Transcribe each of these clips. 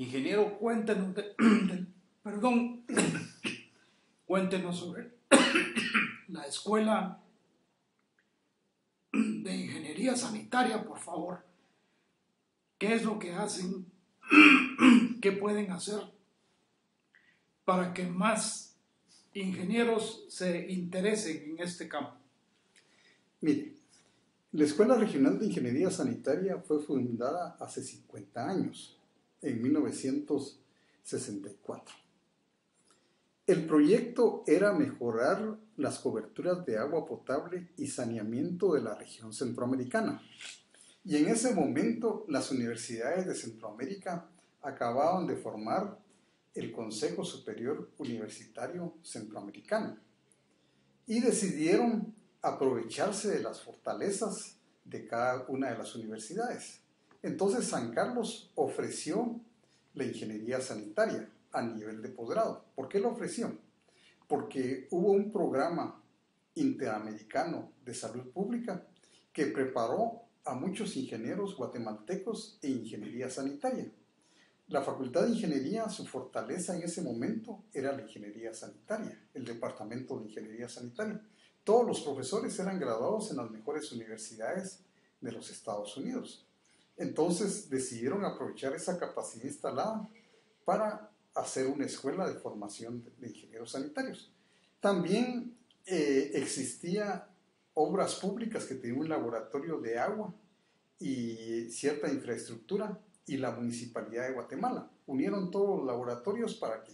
Ingeniero, cuéntenos, perdón, cuéntenos sobre la escuela de ingeniería sanitaria, por favor. ¿Qué es lo que hacen? ¿Qué pueden hacer para que más ingenieros se interesen en este campo? Mire, la Escuela Regional de Ingeniería Sanitaria fue fundada hace 50 años, en 1964. El proyecto era mejorar las coberturas de agua potable y saneamiento de la región centroamericana. Y en ese momento las universidades de Centroamérica acababan de formar el Consejo Superior Universitario Centroamericano y decidieron aprovecharse de las fortalezas de cada una de las universidades. Entonces San Carlos ofreció la ingeniería sanitaria a nivel de posgrado. ¿Por qué lo ofreció? Porque hubo un programa interamericano de salud pública que preparó a muchos ingenieros guatemaltecos en ingeniería sanitaria. La Facultad de Ingeniería, su fortaleza en ese momento era la ingeniería sanitaria, el departamento de ingeniería sanitaria. Todos los profesores eran graduados en las mejores universidades de los Estados Unidos. Entonces decidieron aprovechar esa capacidad instalada para hacer una escuela de formación de ingenieros sanitarios. También eh, existía obras públicas que tenían un laboratorio de agua y cierta infraestructura y la Municipalidad de Guatemala. Unieron todos los laboratorios para que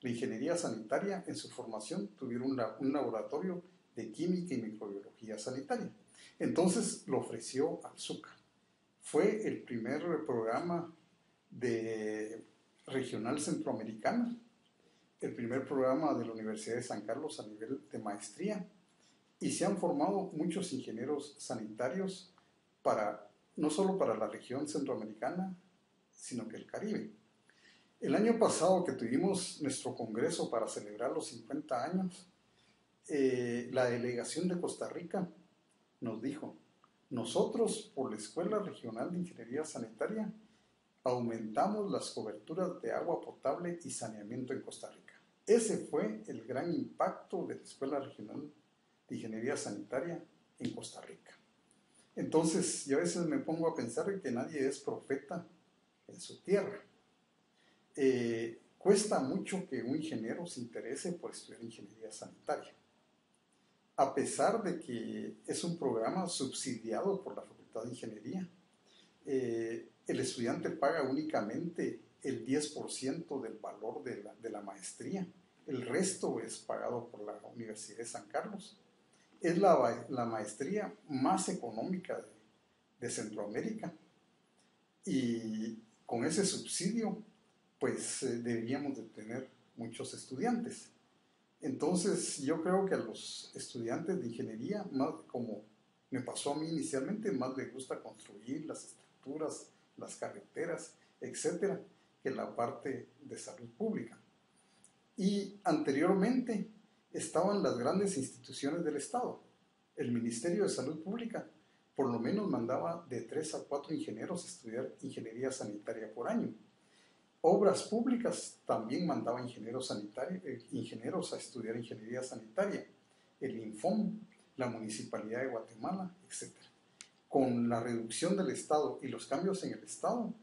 la ingeniería sanitaria en su formación tuviera un, laboratorio de química y microbiología sanitaria. Entonces lo ofreció al Azúcar. Fue el primer programa de regional centroamericano, el primer programa de la Universidad de San Carlos a nivel de maestría y se han formado muchos ingenieros sanitarios para no solo para la región centroamericana, sino que el Caribe. El año pasado que tuvimos nuestro congreso para celebrar los 50 años, eh, la delegación de Costa Rica nos dijo, nosotros por la Escuela Regional de Ingeniería Sanitaria aumentamos las coberturas de agua potable y saneamiento en Costa Rica. Ese fue el gran impacto de la Escuela Regional de Ingeniería Sanitaria en Costa Rica. Entonces, yo a veces me pongo a pensar que nadie es profeta en su tierra. Eh, cuesta mucho que un ingeniero se interese por estudiar ingeniería sanitaria. A pesar de que es un programa subsidiado por la Facultad de Ingeniería, eh, el estudiante paga únicamente el 10% del valor de la, maestría. El resto es pagado por la Universidad de San Carlos. Es la, maestría más económica de, de Centroamérica. Y con ese subsidio, pues eh, deberíamos de tener muchos estudiantes. Entonces, yo creo que a los estudiantes de ingeniería, como me pasó a mí inicialmente, más les gusta construir las estructuras, las carreteras, etcétera, que la parte de salud pública. Y anteriormente estaban las grandes instituciones del Estado. El Ministerio de Salud Pública por lo menos mandaba de tres a cuatro ingenieros estudiar ingeniería sanitaria por año. Obras públicas también mandaba ingenieros, sanitarios, eh, ingenieros a estudiar ingeniería sanitaria. El Infom, la Municipalidad de Guatemala, etc. Con la reducción del Estado y los cambios en el Estado,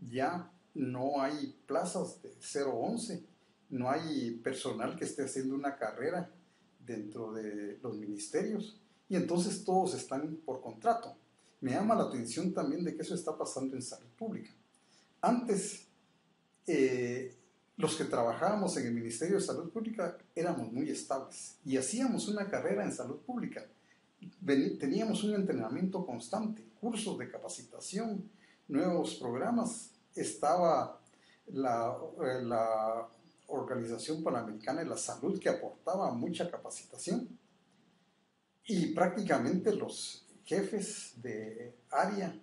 ya no hay plazas de 011, no hay personal que esté haciendo una carrera dentro de los ministerios y entonces todos están por contrato. Me llama la atención también de que eso está pasando en salud pública. Antes, eh, los que trabajábamos en el Ministerio de Salud Pública éramos muy estables y hacíamos una carrera en salud pública. teníamos un entrenamiento constante, cursos de capacitación, nuevos programas. Estaba la, eh, la Organización Panamericana de la Salud que aportaba mucha capacitación y prácticamente los jefes de área,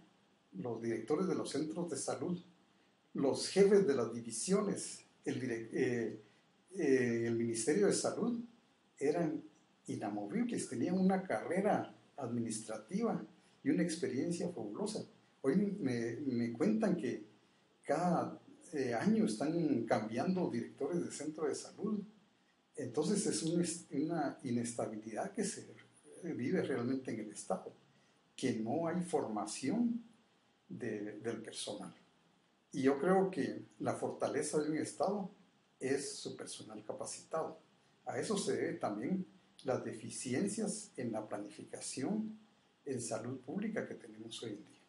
los directores de los centros de salud, los jefes de las divisiones, el, eh, eh, el Ministerio de Salud, eran inamovibles, tenían una carrera administrativa y una experiencia fabulosa. Hoy me, me cuentan que cada eh, año están cambiando directores de centro de salud. Entonces es una inestabilidad que se vive realmente en el Estado, que no hay formación del personal. Y yo creo que la fortaleza de un Estado es su personal capacitado. A eso se debe también las deficiencias en la planificación en salud pública que tenemos hoy en día.